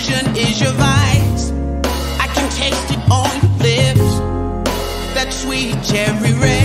vision is your vice. I can taste it on your lips. That sweet cherry red.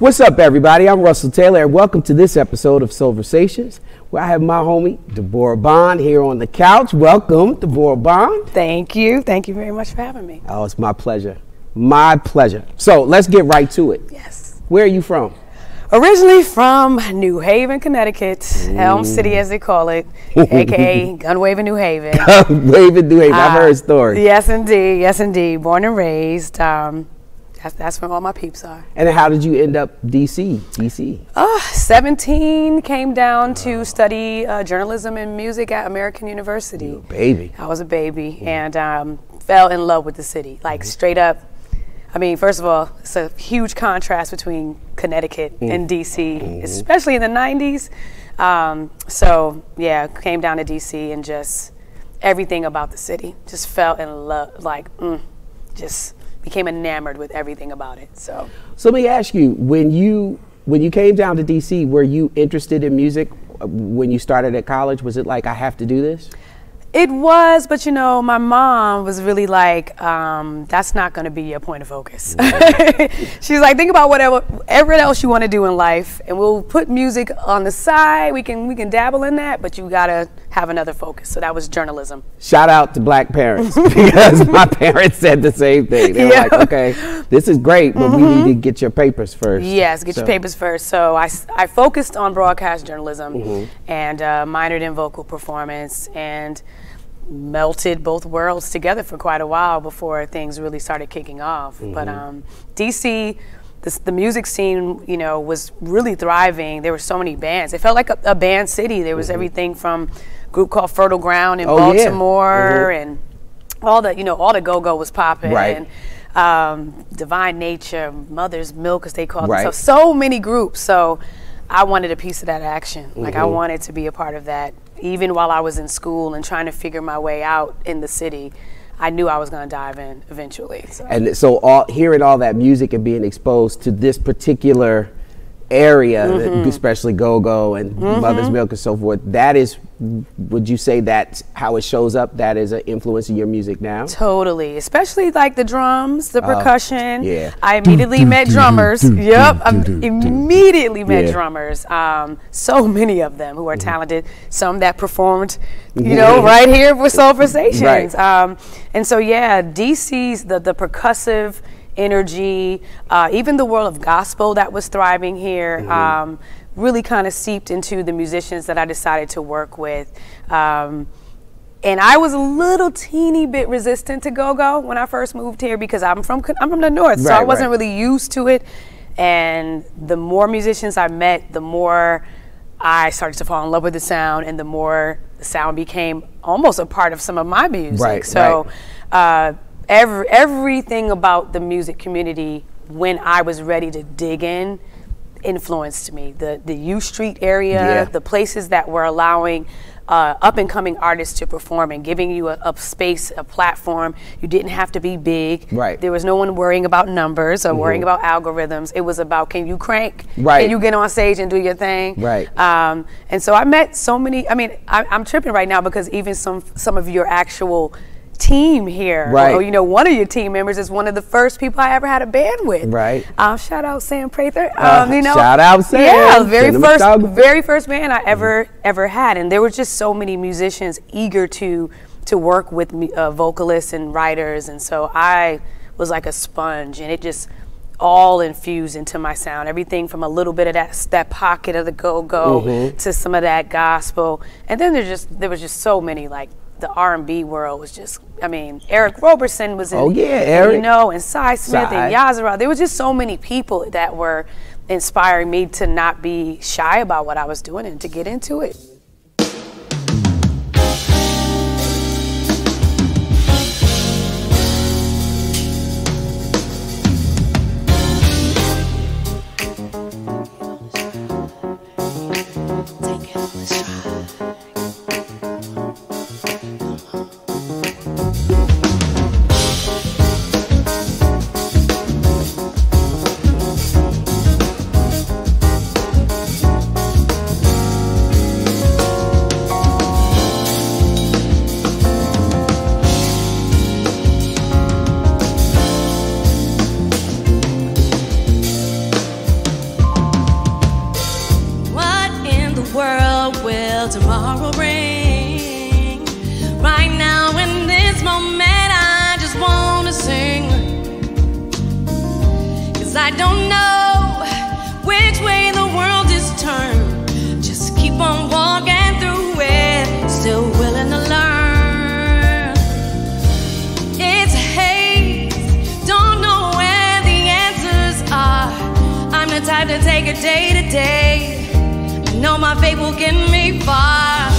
What's up, everybody? I'm Russell Taylor, and welcome to this episode of Soulversations, where I have my homie Deborah Bond here on the couch. Welcome, Deborah Bond. Thank you. Thank you very much for having me. Oh, it's my pleasure. My pleasure. So let's get right to it. Yes. Where are you from? Originally from New Haven, Connecticut, Elm City as they call it, aka Gunwave in New Haven. Waving New Haven. I've Uh, heard stories. Yes, indeed. Yes, indeed. Born and raised. Um, that's, that's where all my peeps are. And how did you end up DC? DC. Uh, 17 came down to study uh, journalism and music at American University. Baby. I was a baby and um, fell in love with the city, like straight up. I mean, first of all, it's a huge contrast between Connecticut and DC, especially in the 90s. Um, so, yeah, came down to DC and just everything about the city. Just fell in love, like, mm, just became enamored with everything about it. So, So let me ask you: when you when you came down to DC, were you interested in music uh, when you started at college? Was it like I have to do this? It was, but you know, my mom was really like, um, "That's not going to be your point of focus." She's like, "Think about whatever, whatever else you want to do in life, and we'll put music on the side. We can, we can dabble in that, but you gotta have another focus." So that was journalism. Shout out to black parents because my parents said the same thing. They were Yeah. Mm-hmm. like, okay, this is great, but we need to get your papers first. Yes, get So- your papers first. So I, I focused on broadcast journalism Mm-hmm. and uh, minored in vocal performance and melted both worlds together for quite a while before things really started kicking off. But Mm-hmm. um, DC, this, the music scene, you know, was really thriving. There were so many bands. It felt like a, a band city. There was everything from group called Fertile Ground in Mm-hmm. Oh, yeah. Baltimore Mhm. and all the, you know, all the go-go was popping. Right. And, um, Divine Nature, Mother's Milk, as they call Right. themselves. So many groups. So I wanted a piece of that action. Like Mm-hmm. I wanted to be a part of that. Even while I was in school and trying to figure my way out in the city, I knew I was going to dive in eventually. So. And so, all, hearing all that music and being exposed to this particular area, Mm-hmm. especially go-go and mother's milk and so forth, that is, would you say that's how it shows up? That is an influence in your music now? Totally, especially like the drums, the percussion. Oh, yeah. I immediately met drummers. Yep, I immediately met Yeah. drummers. Um, so many of them who are talented. Some that performed, you know, right here for Soulversations. Right. Um, and so yeah, DC's the the percussive energy, uh, even the world of gospel that was thriving here. Um, really kind of seeped into the musicians that I decided to work with. Um, and I was a little teeny bit resistant to go-go when I first moved here because I'm from I'm from the north, so I wasn't right. really used to it. And the more musicians I met, the more I started to fall in love with the sound, and the more the sound became almost a part of some of my music. Right, so uh, every everything about the music community when I was ready to dig in influenced me. The the U Street area, Yeah. the places that were allowing uh, up and coming artists to perform and giving you a, a space, a platform. You didn't have to be big. Right. Mm-hmm. There was no one worrying about numbers or worrying about algorithms. It was about can you crank? Right. Can you get on stage and do your thing? Right. Um, and so I met so many. I mean, I, I'm tripping right now because even some some of your actual team here, Right. or you know, one of your team members is one of the first people I ever had a band with. Right. Um, shout out Sam Prather. Uh, Um, you know, shout out Sam, Yeah, very first, cinematographer. very first band I ever ever had, and there were just so many musicians eager to to work with me, uh, vocalists and writers, and so I was like a sponge, and it just all infused into my sound. Everything from a little bit of that that pocket of the go go Mm-hmm. to some of that gospel, and then there's just there was just so many like the R and B world was just. I mean, Eric Roberson was in. Oh, yeah, Eric. You know, and Sy Smith Sy. and YahZarah. There was just so many people that were inspiring me to not be shy about what I was doing and to get into it. It day to day. I know my faith will get me far.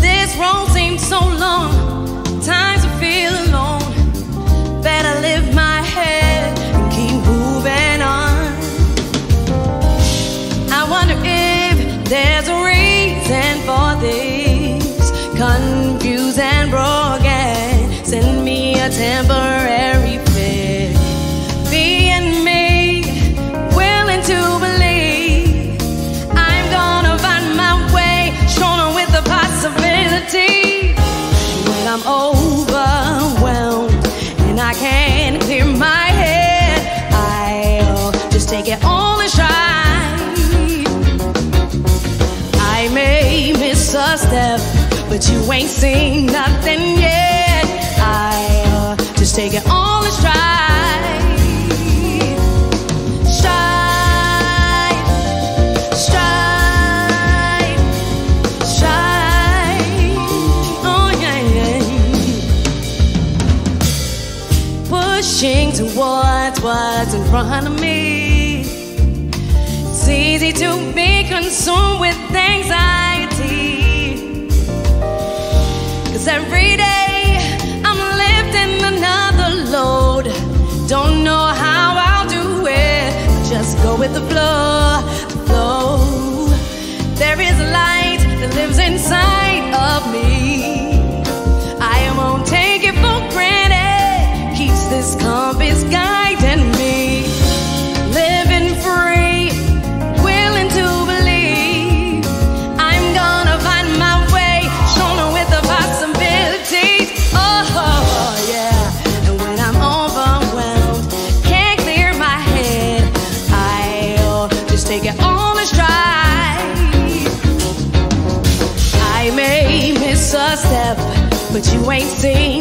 This road seems so long, times I feel alone. Better lift my head and keep moving on. I wonder if there's a reason for this. Confused and broken, send me a temporary but you ain't seen nothing yet. I'll just take it all in stride. Pushing towards what's in front of me. It's easy to be consumed with anxiety. That you ain't seen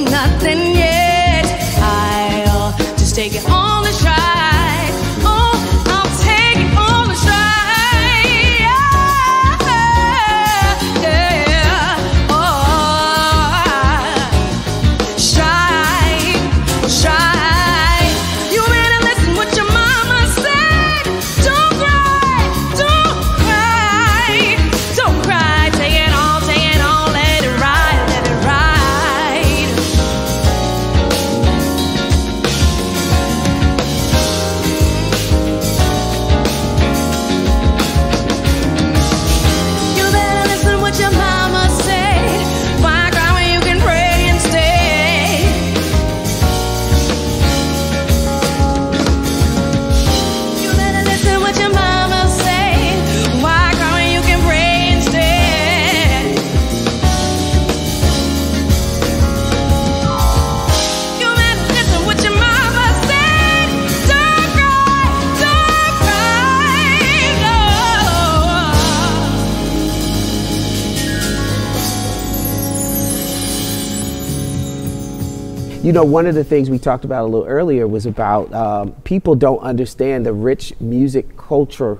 You know, one of the things we talked about a little earlier was about um, people don't understand the rich music culture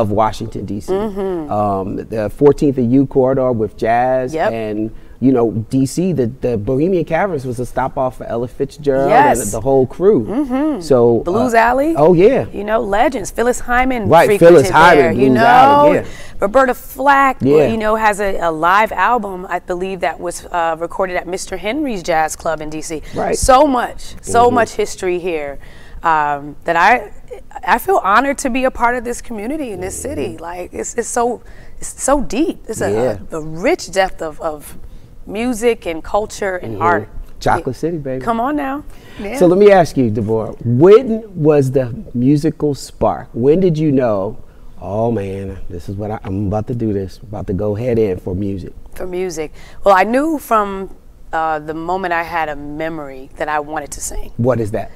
of Washington D.C. Um, the 14th and U corridor with jazz Yep. and you know D.C. The, the Bohemian Caverns was a stop off for Ella Fitzgerald Yes. and the whole crew. Mm-hmm. So Blues uh, Alley. Oh yeah. You know, legends. Phyllis Hyman. Right, frequented Phyllis Hyman, there, you know, Alley, yeah. Roberta Flack. Yeah. You know, has a, a live album. I believe that was uh, recorded at Mr. Henry's Jazz Club in D.C. Right. So much, so Mhm. much history here um, that I I feel honored to be a part of this community in this city. Like it's, it's so it's so deep. It's a, Mm-hmm. Yeah. a, a rich depth of, of music and culture and art. Chocolate City, baby. Come on now. Yeah. So let me ask you, Deborah, when was the musical spark? When did you know, oh man, this is what I, I'm about to do this, about to go head in for music? for music. Well, I knew from uh, the moment I had a memory that I wanted to sing. What is that?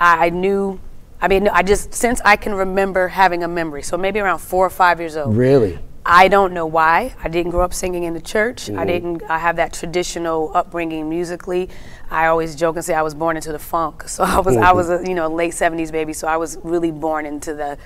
I knew. I mean, I just since I can remember having a memory, so maybe around four or five years old. Really? I don't know why. I didn't grow up singing in the church. Mm-hmm. I didn't. I have that traditional upbringing musically. I always joke and say I was born into the funk. So I was. I was a you know late '70s baby. So I was really born into the,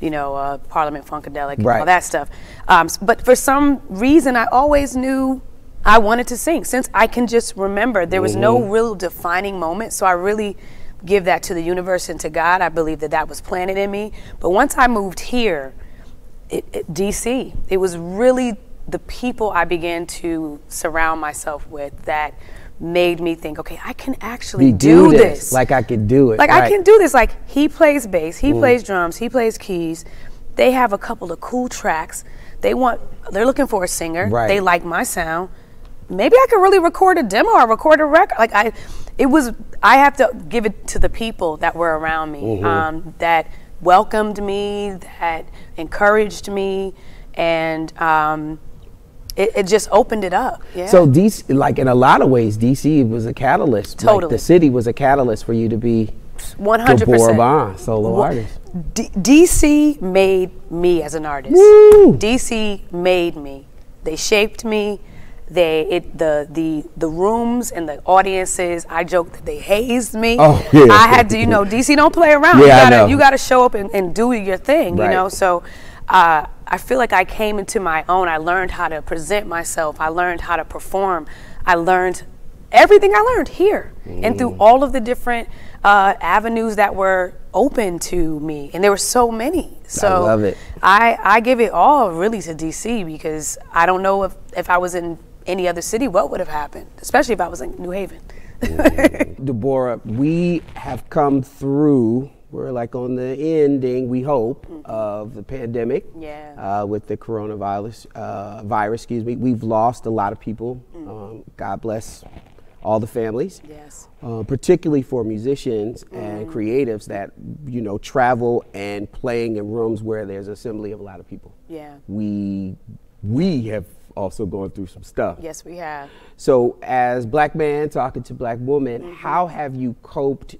you know, uh, Parliament Funkadelic and Right. all that stuff. Um, but for some reason, I always knew I wanted to sing. Since I can just remember, there was no real defining moment. So I really give that to the universe and to God. I believe that that was planted in me. But once I moved here, it, it, DC. It was really the people I began to surround myself with that made me think, okay, I can actually do, do this. this. Like I could do it. Like I can do this. Like he plays bass, he mm. plays drums, he plays keys. They have a couple of cool tracks. They want. They're looking for a singer. Right. They like my sound. Maybe I could really record a demo or record a record. Like I, it was. I have to give it to the people that were around me, Mm-hmm. um, that welcomed me, that encouraged me, and um, it, it just opened it up. Yeah. So DC, like in a lot of ways, DC was a catalyst. Like Totally. the city was a catalyst for you to be 100%. Deborah Bond, solo Wha- artist. D- DC made me as an artist. Woo! DC made me. They shaped me. They it the the the rooms and the audiences. I joke that they hazed me. Oh, yeah. I had to, you know, DC don't play around. Yeah, you gotta know. you gotta show up and, and do your thing. You know, so. Uh, I feel like I came into my own. I learned how to present myself. I learned how to perform. I learned everything I learned here and through Mm. all of the different uh, avenues that were open to me. And there were so many. So love it. I, I give it all really to DC because I don't know if, if I was in any other city, what would have happened, especially if I was in New Haven. Deborah, we have come through. We're like on the ending, we hope, of the pandemic. Yeah. Uh, with the coronavirus, uh, virus, excuse me. We've lost a lot of people. Um, God bless all the families. Yes. Uh, particularly for musicians and creatives that you know travel and playing in rooms where there's assembly of a lot of people. Yeah. We we have also going through some stuff. Yes, we have. So, as black man talking to black woman, mm-hmm. how have you coped,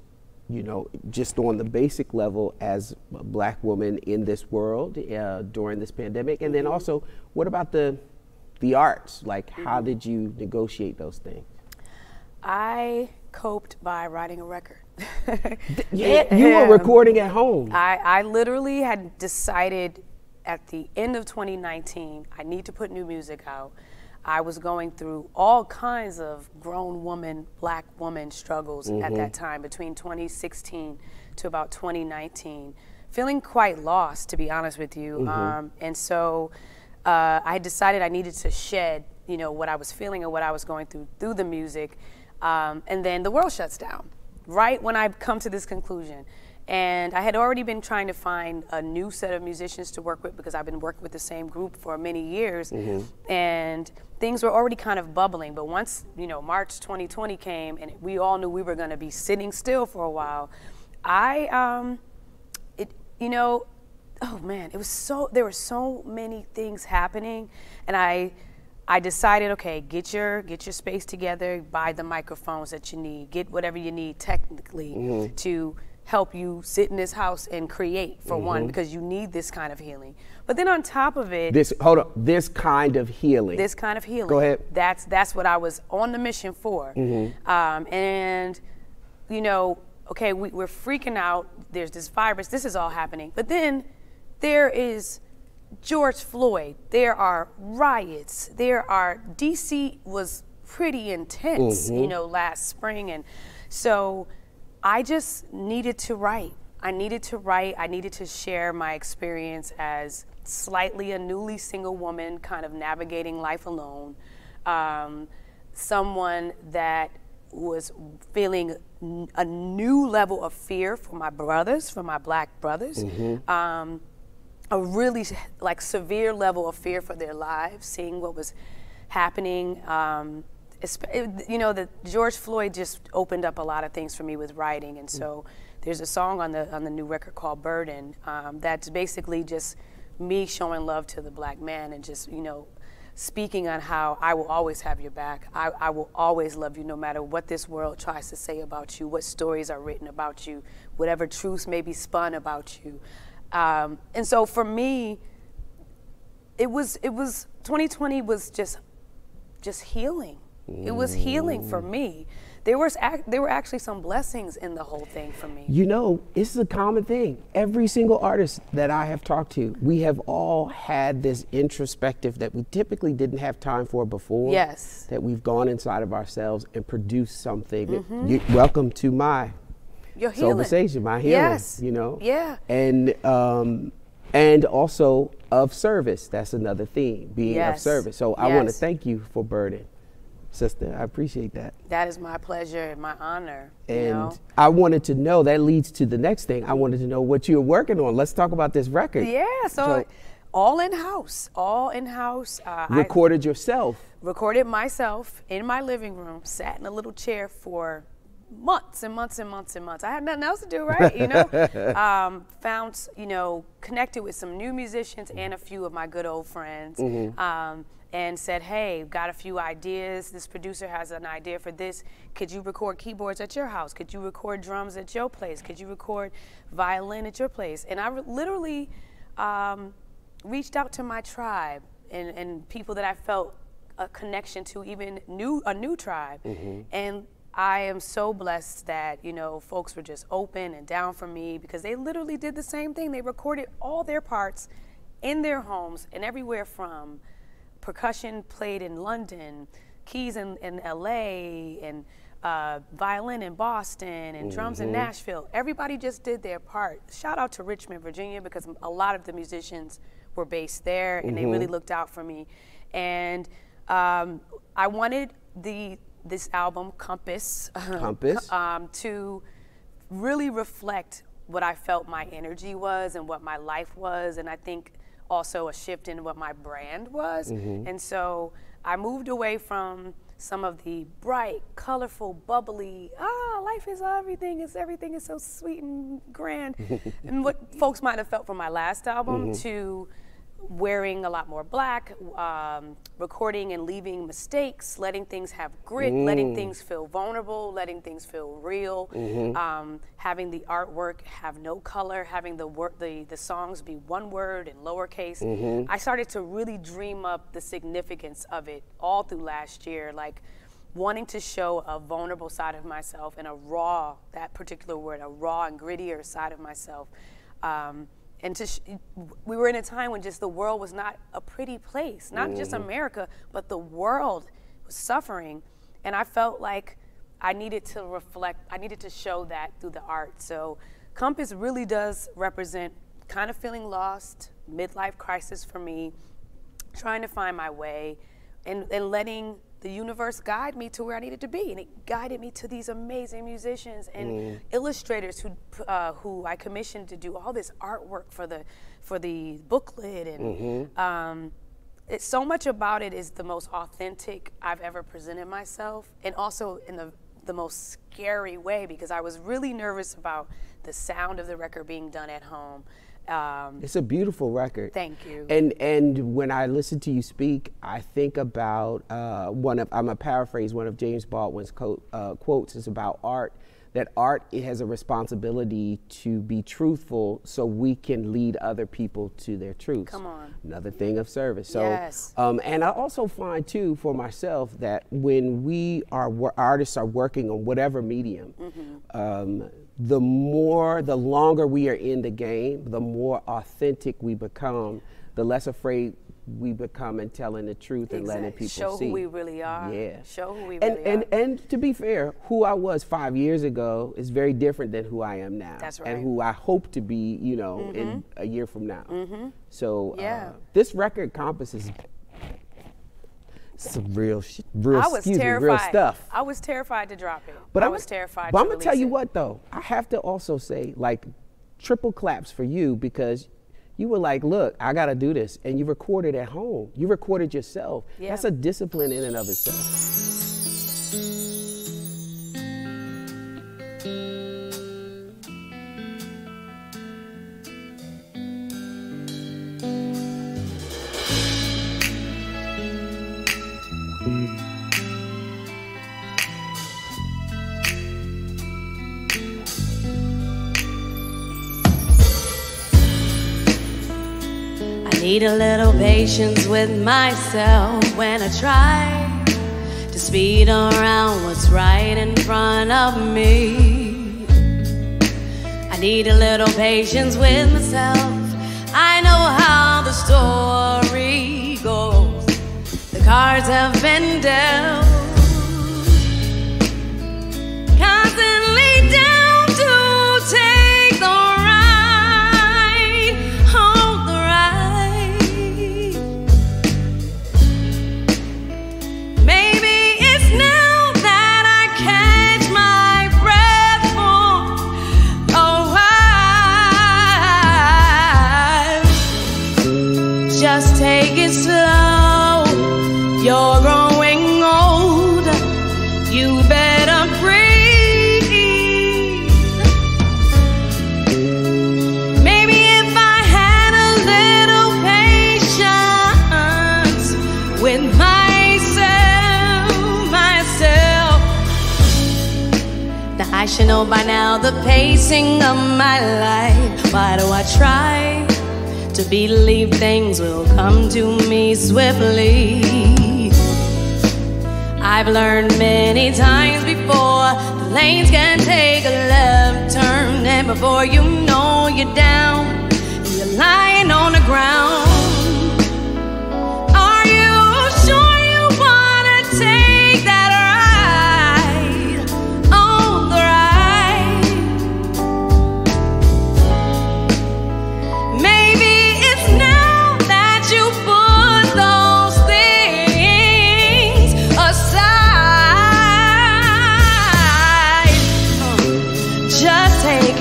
you know, just on the basic level as a black woman in this world uh, during this pandemic? And then mm-hmm. also, what about the the arts? Like, how mm-hmm. did you negotiate those things? I coped by writing a record. Yeah, you were recording at home. I, I literally had decided at the end of 2019, I need to put new music out. I was going through all kinds of grown woman, black woman struggles at that time between 2016 to about 2019. Feeling quite lost, to be honest with you. Um, and so uh, I decided I needed to shed, you know, what I was feeling and what I was going through through the music. Um, and then the world shuts down right when I come to this conclusion. And I had already been trying to find a new set of musicians to work with because I've been working with the same group for many years. And things were already kind of bubbling. But once, you know, March 2020 came and we all knew we were going to be sitting still for a while, I, um, it, you know, oh man, it was so, there were so many things happening. And I, I decided, okay, get your get your space together, buy the microphones that you need, get whatever you need technically to help you sit in this house and create for mm-hmm. one, because you need this kind of healing. But then on top of it, This hold on, this kind of healing. this kind of healing. Go ahead. That's that's what I was on the mission for. Mm-hmm. Um, and you know, okay, we, we're freaking out. There's this virus. This is all happening. But then there is George Floyd. There are riots. There are DC was pretty intense. You mm-hmm. know, last spring, and so I just needed to write. I needed to write. I needed to share my experience as slightly a newly single woman, kind of navigating life alone. Um, someone that was feeling a new level of fear for my brothers, for my black brothers. Um, a really like severe level of fear for their lives, seeing what was happening. Um, you know, the George Floyd just opened up a lot of things for me with writing, and so there's a song on the on the new record called "Burden" um, that's basically just me showing love to the black man and just you know speaking on how I will always have your back. I, I will always love you no matter what this world tries to say about you, what stories are written about you, whatever truths may be spun about you. Um, and so for me, it was it was 2020 was just just healing. It was healing for me. There was ac- there were actually some blessings in the whole thing for me. You know, this is a common thing. Every single artist that I have talked to, we have all had this introspective that we typically didn't have time for before. Yes. That we've gone inside of ourselves and produced something. You- welcome to my Your healing. conversation, my healing. Yes. You know. Yeah. And um, and also of service. That's another theme, being of service. So I want to thank you for Burden, sister. I appreciate that. That is my pleasure and my honor. you And know? I wanted to know that leads to the next thing. I wanted to know what you're working on. Let's talk about this record. Yeah, so, So- all in house, all in house. Uh, I Recorded yourself. recorded myself in my living room, sat in a little chair for months and months and months and months. I had nothing else to do, right? You know, um, found you know connected with some new musicians and a few of my good old friends. Um, and said, hey, got a few ideas. This producer has an idea for this. Could you record keyboards at your house? Could you record drums at your place? Could you record violin at your place? And I literally um, reached out to my tribe and, and people that I felt a connection to, even new a new tribe. And I am so blessed that you know folks were just open and down for me because they literally did the same thing. They recorded all their parts in their homes and everywhere from percussion played in London, keys in, in LA, and uh, violin in Boston, and drums in Nashville. Everybody just did their part. Shout out to Richmond, Virginia, because a lot of the musicians were based there, and they really looked out for me. And um, I wanted the this album, Compass, Compass. um, to really reflect what I felt my energy was and what my life was, and I think also a shift in what my brand was. And so I moved away from some of the bright, colorful, bubbly, ah, life is everything, is everything is so sweet and grand, and what folks might have felt from my last album to wearing a lot more black, um, recording and leaving mistakes, letting things have grit, letting things feel vulnerable, letting things feel real, um, having the artwork have no color, having the work, the the songs be one word in lowercase. I started to really dream up the significance of it all through last year, like wanting to show a vulnerable side of myself and a raw, that particular word, a raw and grittier side of myself. Um, and to sh- we were in a time when just the world was not a pretty place, not just mm-hmm. America, but the world was suffering. And I felt like I needed to reflect, I needed to show that through the art. So Compass really does represent kind of feeling lost, midlife crisis for me, trying to find my way and, and letting the universe guide me to where I needed to be. And it guided me to these amazing musicians and illustrators who, uh, who I commissioned to do all this artwork for the, for the booklet. And um, it's so much about it is the most authentic I've ever presented myself. And also in the, the most scary way because I was really nervous about the sound of the record being done at home. Um, It's a beautiful record. Thank you. And and when I listen to you speak, I think about uh, one of I'm gonna paraphrase one of James Baldwin's co- uh, quotes. It's about art. That art it has a responsibility to be truthful, so we can lead other people to their truths. Come on. Another thing of service. So, Yes. um, and I also find too for myself that when we are artists are working on whatever medium, um, the more, the longer we are in the game, the more authentic we become, the less afraid we become in telling the truth and letting Exactly. people Show see. who we really are. Yeah. Show who we and, really and, are. And to be fair, who I was five years ago is very different than who I am now. That's And who I hope to be, you know, in a year from now. So Yeah. uh, this record Compass is some real, sh- real, I was excuse me, terrified. real stuff. I was terrified to drop it. But I I'm- was terrified. But to I'm gonna tell you it. what though, I have to also say like triple claps for you because you were like, look, I gotta do this, and you recorded at home. You recorded yourself. Yeah. That's a discipline in and of itself. Need a little patience with myself when I try to speed around what's right in front of me. I need a little patience with myself. I know how the story goes. The cards have been dealt. Know by now the pacing of my life. Why do I try to believe things will come to me swiftly? I've learned many times before the lanes can take a left turn, and before you know you're down, you're lying on the ground.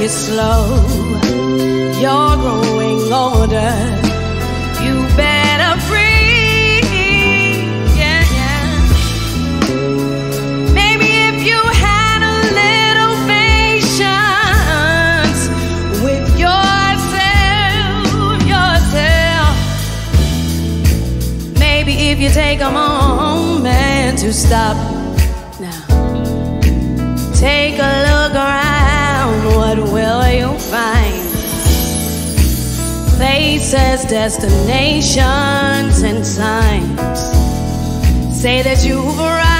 Slow. You're growing older. You better breathe. Yeah, yeah. Maybe if you had a little patience with yourself, yourself. Maybe if you take a moment to stop now, take a look around, Destinations, and signs say that you've arrived.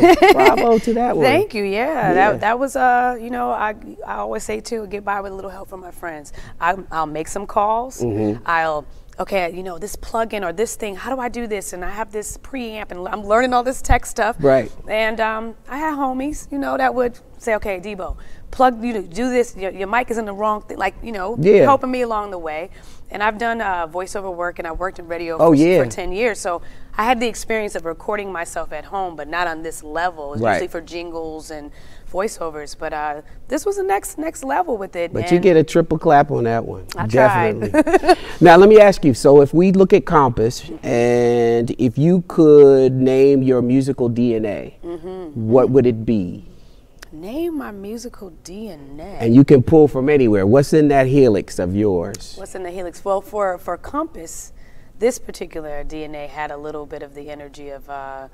bravo, to that one. Thank you. Yeah, Yeah. that that was uh, you know, I I always say too, get by with a little help from my friends. I, I'll make some calls. Mm-hmm. I'll okay, you know, this plugin or this thing. How do I do this? And I have this preamp, and I'm learning all this tech stuff. Right. And um, I had homies, you know, that would say, okay, Debo, plug you do this. Your, your mic is in the wrong thing, like you know, Yeah. helping me along the way. And I've done uh, voiceover work, and I worked in radio Oh, for, yeah. for 10 years. So I had the experience of recording myself at home, but not on this level. It's Right. usually for jingles and voiceovers. But uh, this was the next next level with it. But you get a triple clap on that one. I. Definitely. now let me ask you. So if we look at Compass, and if you could name your musical DNA, Mm-hmm. what would it be? name my musical DNA. And you can pull from anywhere. What's in that helix of yours? What's in the helix? Well, for for Compass, this particular DNA had a little bit of the energy of, uh,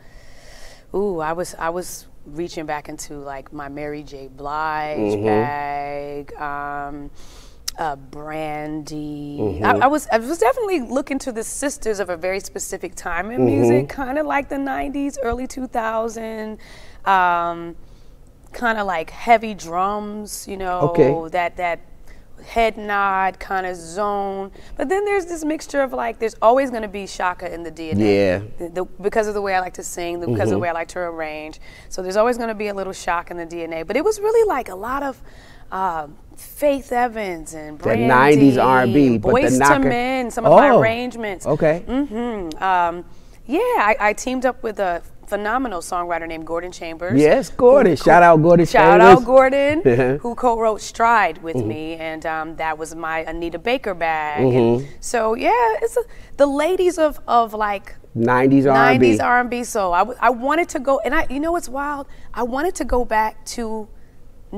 ooh, I was I was reaching back into like my Mary J. Blige bag. Um, uh, Brandy. I, I was I was definitely looking to the sisters of a very specific time in music, kind of like the '90s, early 2000. Um, kind of like heavy drums, you know, Okay. that that head nod kind of zone. But then there's this mixture of like, there's always going to be Chaka in the DNA. Yeah. Mm-hmm. The, the, because of the way I like to sing, the, because of the way I like to arrange. So there's always going to be a little shock in the DNA. But it was really like a lot of. Um, Faith Evans and Brandy, 90s R&B, but the knocker- to Men, some of my Oh, arrangements. Okay. hmm Um, yeah, I, I teamed up with a phenomenal songwriter named Gordon Chambers. Yes, Gordon. Shout out Gordon Shout Chambers. out Gordon, Uh-huh. who co-wrote "Stride" with Mm-hmm. me, and um, that was my Anita Baker bag. Mm-hmm. And so yeah, it's a, the ladies of of like 90s R&B. 90s R&B soul. I, w- I wanted to go, and I, you know what's wild? I wanted to go back to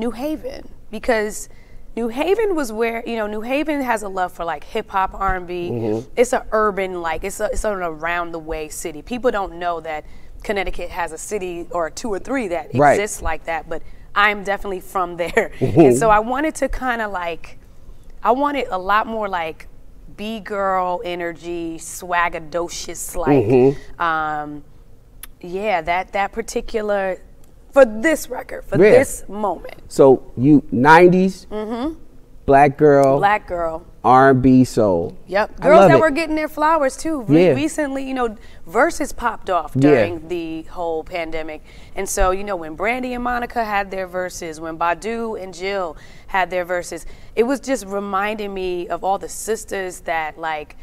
New Haven because New Haven was where you know New Haven has a love for like hip hop R&B. Mm-hmm. It's an urban like it's a, it's an around the way city. People don't know that Connecticut has a city or two or three that Right. exists like that, but I'm definitely from there, and so I wanted to kind of like I wanted a lot more like B girl energy, swagadocious, like, Mm-hmm. um, yeah, that that particular for this record, for Yeah. this moment, So you 90s, black girl, black girl. R&B soul. Yep, girls that it. were getting their flowers too. Re- Yeah. Recently, you know, Verzuz popped off Yeah. during the whole pandemic, and so you know when Brandy and Monica had their Verzuz, when Badu and Jill had their Verzuz, it was just reminding me of all the sisters that like.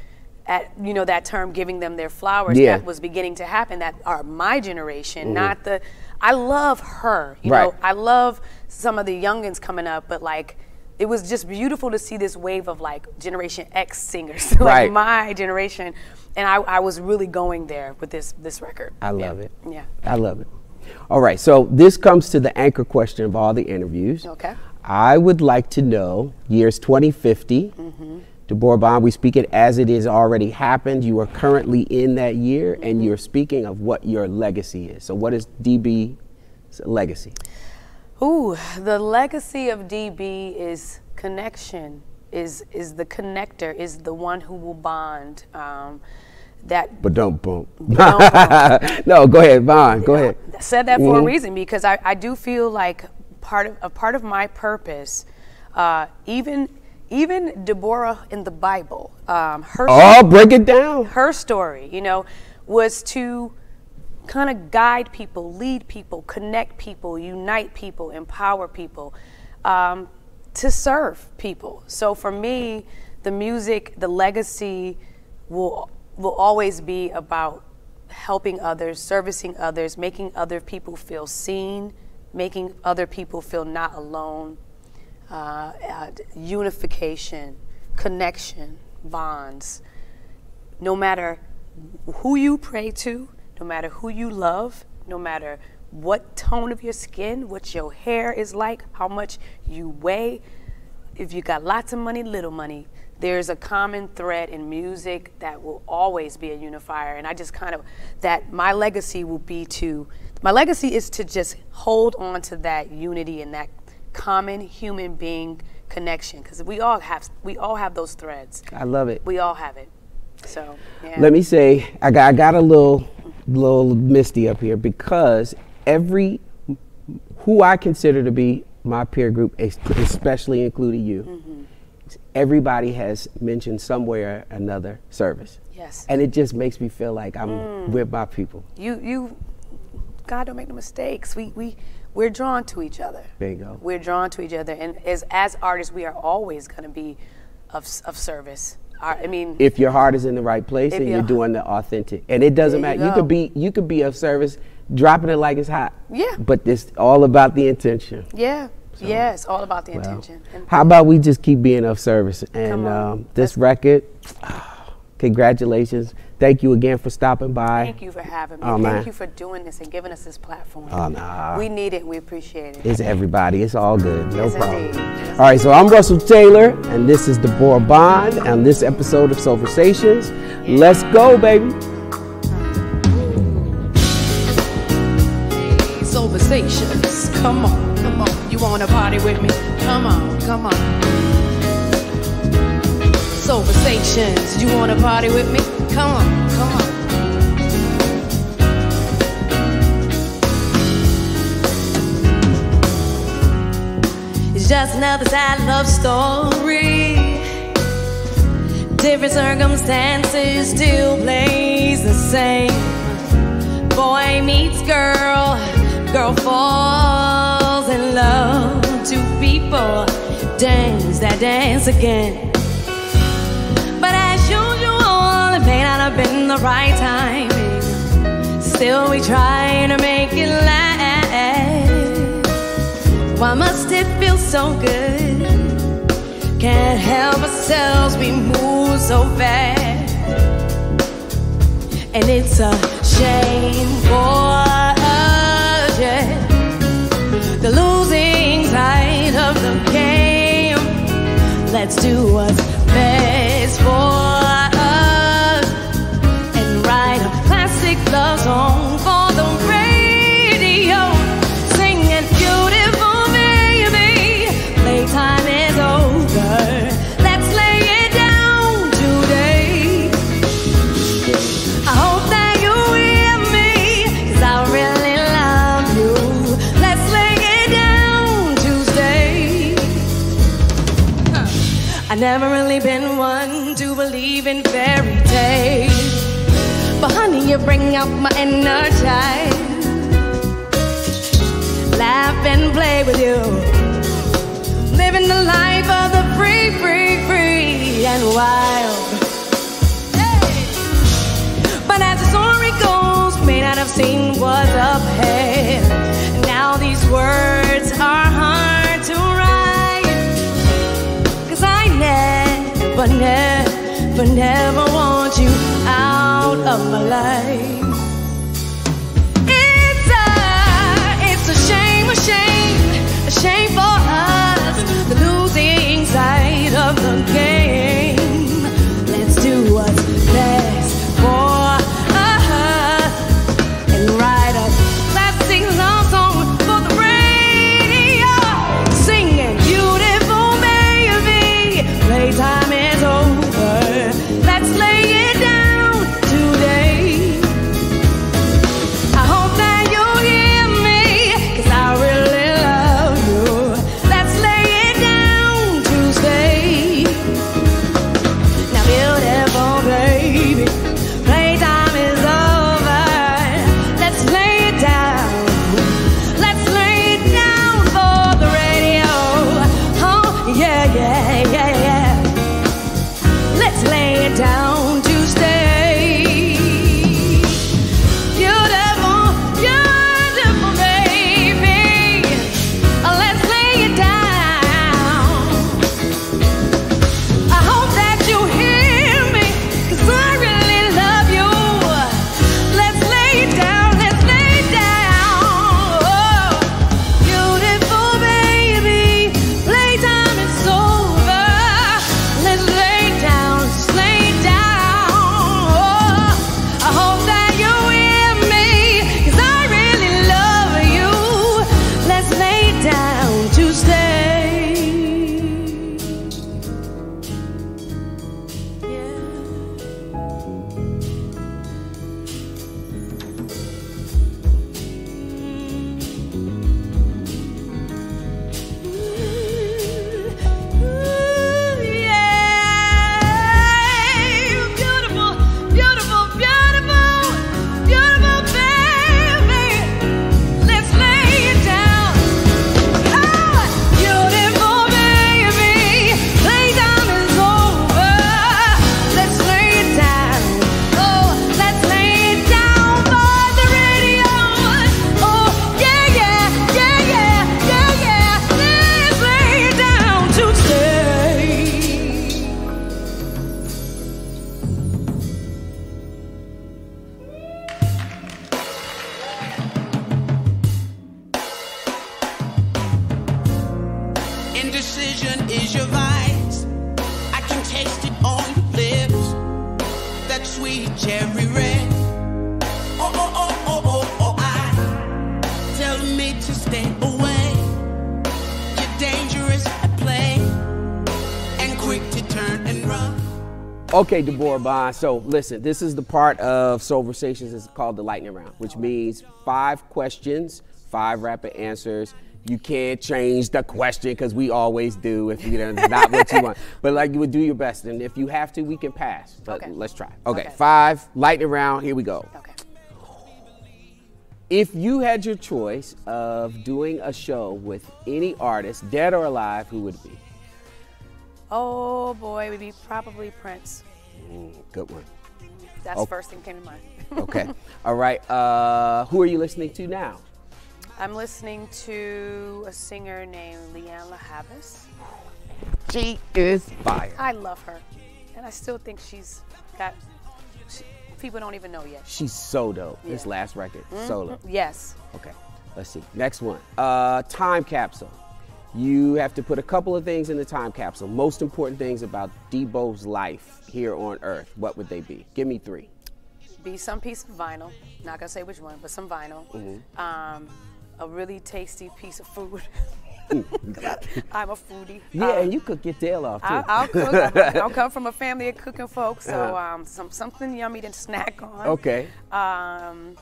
At you know that term, giving them their flowers, Yeah. that was beginning to happen. That are my generation, mm-hmm. not the. I love her, you Right. know. I love some of the youngins coming up, but like it was just beautiful to see this wave of like Generation X singers, like Right. my generation, and I, I was really going there with this this record. I Yeah. love it. Yeah. I love it. All right, so this comes to the anchor question of all the interviews. Okay. I would like to know years 2050. Mm-hmm. Deborah Bond, we speak it as it is already happened. You are currently in that year, Mm-hmm. and you're speaking of what your legacy is. So, what is DB's legacy? Ooh, the legacy of DB is connection. Is is the connector? Is the one who will bond. Um, that But don't boom. No, go ahead, Bond. Go ahead. I said that for a Mhm. reason because I, I do feel like part of a part of my purpose, uh, even even Deborah in the Bible, um, her Oh, break it down. her story, you know, was to kind of guide people, lead people, connect people, unite people, empower people, um, to serve people. So for me, the music, the legacy will will always be about helping others, servicing others, making other people feel seen, making other people feel not alone, uh, uh, unification, connection, bonds no matter who you pray to, no matter who you love, no matter what tone of your skin, what your hair is like, how much you weigh, if you got lots of money, little money, there's a common thread in music that will always be a unifier. And I just kind of, that my legacy will be to, my legacy is to just hold on to that unity and that common human being connection. Because we all have, we all have those threads. I love it. We all have it. So, yeah. Let me say, I got, I got a little, little misty up here because every, who I consider to be my peer group, especially including you, Mm-hmm. everybody has mentioned somewhere or another service. Yes. And it just makes me feel like I'm Mm. with my people. you, you, God don't make no mistakes. We, we, we're drawn to each other. Bingo. We're drawn to each other, and as as artists, we are always going to be of of service. I mean, If your heart is in the right place and you're doing the authentic, and it doesn't There you matter, you could be you could be of service, dropping it like it's hot. Yeah. But it's all about the intention. yeah, yeah, it's all about the Well, intention. How about we just keep being of service? And um, this record, congratulations. Thank you again for stopping by. Thank you for having me. Oh, Thank man. you for doing this and giving us this platform. Oh, nah. We need it. We appreciate it. It's everybody. It's all good. No Yes, problem. indeed. All right, so I'm Russell Taylor, and this is Deborah Bond and this episode of Soulversations. Let's go, baby. Conversations. Come on, come on. You wanna party with me? Come on, come on. Conversations. You wanna party with me? Come on, come on. It's just another sad love story. Different circumstances still plays the same. Boy meets girl, girl falls in love. Two people dance that dance again. The right timing. Still, we try to make it last. Why must it feel so good? Can't help ourselves, we move so fast. And it's a shame for us, yeah. The losing side of the game. Let's do what's bring out my inner child. Laugh and play with you. Living the life of the free, free, free and wild. But as the story goes, may not have seen what's up ahead. Now these words are hard to write. Cause I never, never, never Okay, Deborah Bond. So listen, this is the part of Soulversations. It's called the lightning round, which means five questions, five rapid answers. You can't change the question because we always do if you know not what you want. But like you would do your best, and if you have to, we can pass. But Okay. let's try. Okay, Okay. five lightning round. Here we go. Okay. If you had your choice of doing a show with any artist, dead or alive, who would it be? Oh boy, would be probably Prince. Good one. That's Oh. the first thing came to mind. Okay. All right. Uh, who are you listening to now? I'm listening to a singer named Lianne La Havas. She is fire. I love her, and I still think she's got. She, people don't even know yet. She's so dope. This last record, solo. Yes. Okay, let's see. Next one. Uh, time capsule. You have to put a couple of things in the time capsule. Most important things about Debo's life here on Earth. What would they be? Give me three. Be some piece of vinyl. Not gonna say which one, but some vinyl. Um, a really tasty piece of food. I'm a foodie. Yeah, Um, and you could get tail off too. I, I'll cook. I'll come from a family of cooking folks, so Uh-huh. um, some something yummy to snack on. okay. Um,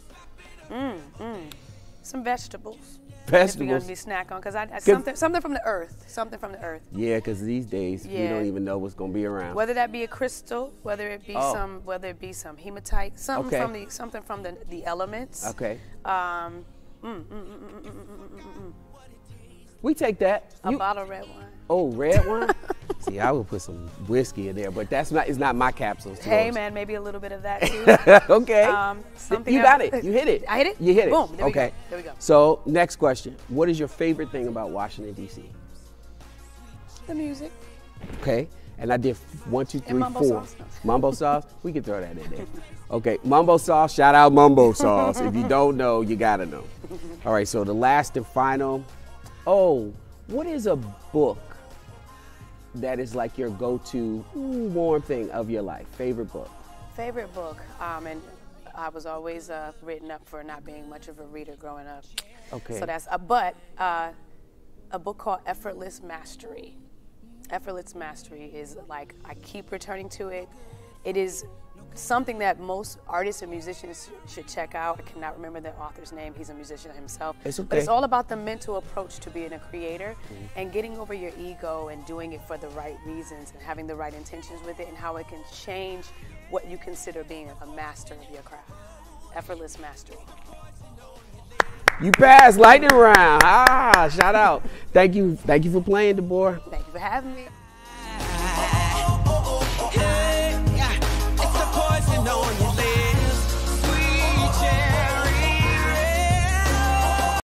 mm, mm, some vegetables vegetables. If we snack on because I, I something something from the earth, something from the earth. Yeah, because these days yeah. we don't even know what's gonna be around. Whether that be a crystal, whether it be oh. some, whether it be some hematite, something okay. from the something from the, the elements. Okay. Um, mm, mm, mm, we take that. A you, bottle red wine oh, red one? See, I would put some whiskey in there, but that's not. It's not my capsules. Hey yours. man, maybe a little bit of that too. okay. Um, something you got else- it. You hit it. I hit it? You hit it. Boom, there we okay. There we go. So next question: What is your favorite thing about Washington D.C.? the music. Okay. And I did one, two, three, mambo four. sauce. Mumbo sauce. We can throw that in there. Okay. Mumbo sauce. Shout out mumbo sauce. if you don't know, you gotta know. All right. So the last and final. Oh, what is a book that is like your go-to warm thing of your life? Favorite book. Favorite book, um, and I was always uh, written up for not being much of a reader growing up. Okay. So that's, a but uh, a book called Effortless Mastery. Effortless Mastery is like, I keep returning to it. It is something that most artists and musicians should check out. I cannot remember the author's name, he's a musician himself. It's But it's all about the mental approach to being a creator and getting over your ego and doing it for the right reasons and having the right intentions with it and how it can change what you consider being a master of your craft. Effortless mastery. You passed lightning round. Ah, shout out. Thank you. Thank you for playing, Deborah. Thank you for having me.